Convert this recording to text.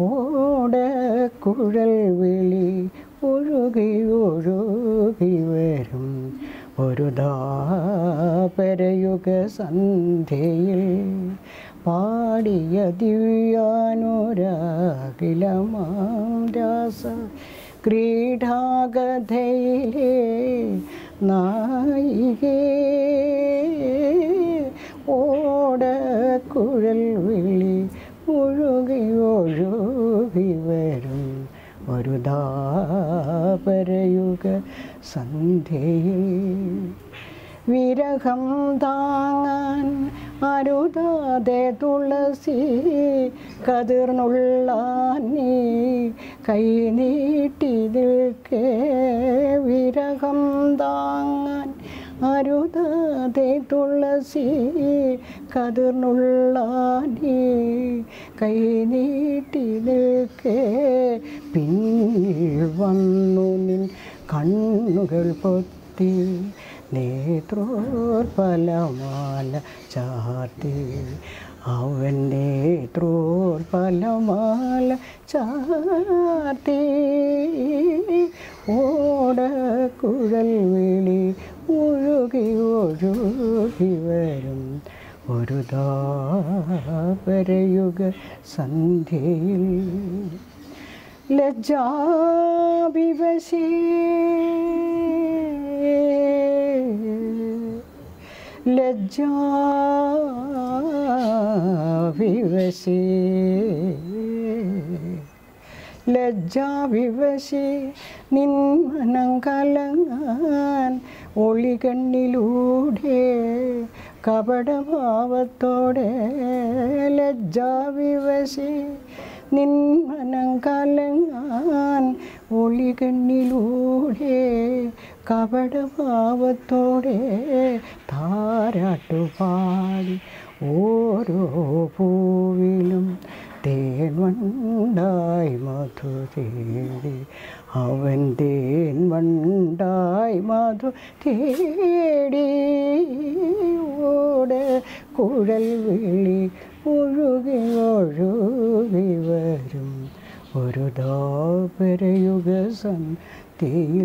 ഓടക്കുഴൽ വിളി ഒഴുകി ഒഴുകി വരും. ഒരു ദാപരയുഗ സന്ധ്യയിൽ പാടിയ ദിവ്യാനുരാകിലമാം രാസ ക്രീഡാകഥയിലെ നായികേ. ഓടക്കുഴൽ വിളി ഒഴുകി ഒഴുകി ഒരു ദാപരയുഗ സന്ധ്യയിൽ വിരഹം താങ്ങാൻ അരുതാതെ തുളസി കതിർന്നുള്ള നീ കൈ നീട്ടി നിൽക്കേ. വിരഹം താങ്ങാൻ അരുതാതെ തുളസി കതിർന്നുള്ളാൻ നീ കൈ നീട്ടി നിൽക്കേ. പിന്നിൽ വന്നു നിൻ കണ്ണുകൾ പൊത്തി. നേത്രോൽഫലമാല ചാർത്തി. അവൻ നേത്രോൽഫലമാല ചാർത്തി. ഓടക്കുഴൽ വിളി ഒഴുകി ഒഴുകി വരും. ഒരു ദാപരയുഗ സന്ധ്യയിൽ. ലജ്ജാവിവശേ. ലജ്ജാവിവശേ. ലജ്ജാവിവശേ. നിന്മനം കലങ്ങാൻ ഒളികണ്ണിലൂടെ കപടഭാവത്തോടെ ലജ്ജാവിവശേ നിന്മനം കലങ്ങാൻ ഒളികണ്ണിലൂടെ കപടഭാവത്തോടെ താരാട്ടുപാടി ഓരോ പൂവിലും തേൻവണ്ടായി മധു തേടി. അവൻ തേൻവണ്ടായി മധു തേടി. കുഴൽ വിളി ഒഴുകി ഒഴുകി വരും. ഒരു ദോപരയുഗ സന്ധിയിൽ